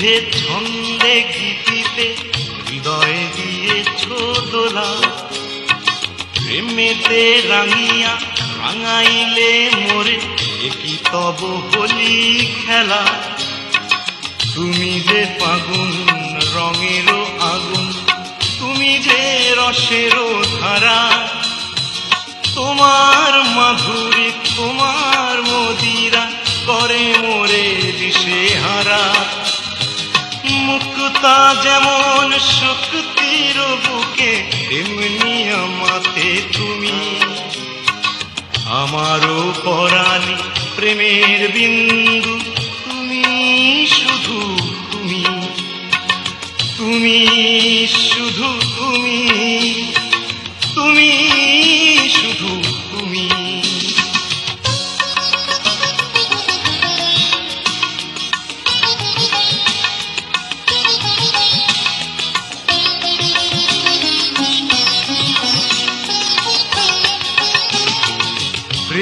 সুধে ছন্দে গীতিতে হৃদয়ে দিয়েছ দোলা, প্রেমেতে রাঙিয়া রাঙাইলে মোরে একই তব হলি খেলা? তুমি যে ফাগুন রঙেরও আগুন, তুমি যে রসেরও ধারা, তোমার মাধুরী তোমার মুক্তা যেমন শক্তির বুকে তেমনি আমাতে তুমি। আমারও পরাণী প্রেমের বিন্দু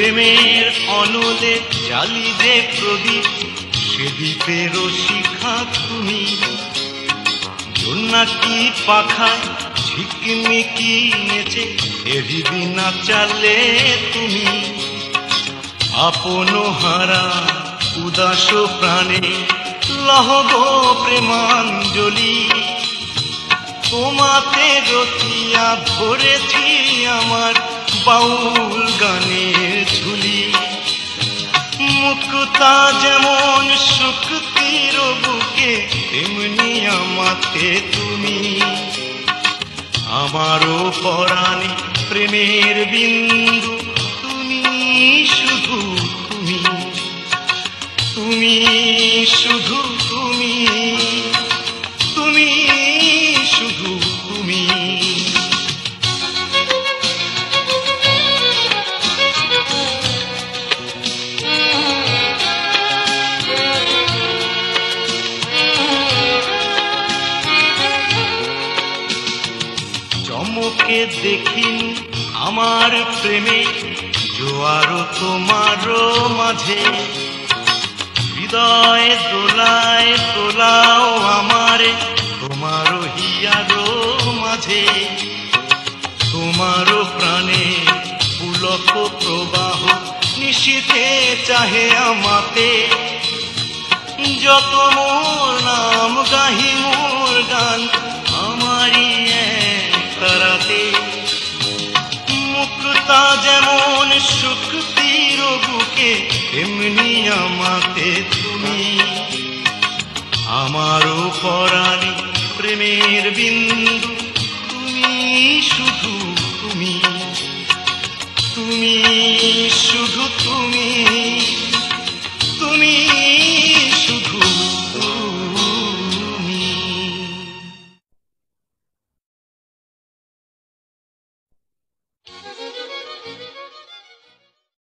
প্রেমের অনলে জালি যে প্রদীপ সে দ্বীপের শিখা তুমি। জোনাকি পাখায় ঝিকমিকি নেচে, এরিবি না চালে তুমি। আপন হারা উদাস প্রাণে লহগ প্রেমাঞ্জলি। তোমাতে রতিয়া ভরেছি আমার বাউল গানের মুক্তা যেমন শক্তির বুকে তেমনি আমাতে তুমি। আমারও পরাণী প্রেমের বিন্দু, তুমি শুধু তুমি। তুমি শুধু চমকে দেখিন আমার প্রেমে জোয়ারও তোমারও মাঝে। হৃদয় দোলায় তোলাও আমারে, তোমারও হিয়ারও মাঝে। তোমারও প্রাণে পুলক প্রবাহ নিশীথে চাহে আমাতে। যত মোর নাম গাহি মোর গান মুক্তা যেমন শক্তির বুকে এমনি আমাকে তুমি। আমারও পরাণী প্রেমের বিন্দু